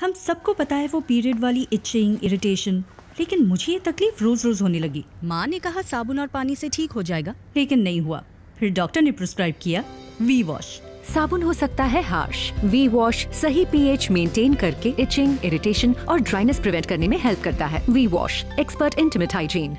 हम सबको पता है वो पीरियड वाली इचिंग इरिटेशन लेकिन मुझे ये तकलीफ़ रोज रोज होने लगी। माँ ने कहा साबुन और पानी से ठीक हो जाएगा, लेकिन नहीं हुआ। फिर डॉक्टर ने प्रिस्क्राइब किया वी वॉश साबुन हो सकता है हार्श वी वॉश सही पीएच मेंटेन करके इचिंग इरिटेशन और ड्राइनेस प्रिवेंट करने में हेल्प करता है। V Wash expert intimate hygiene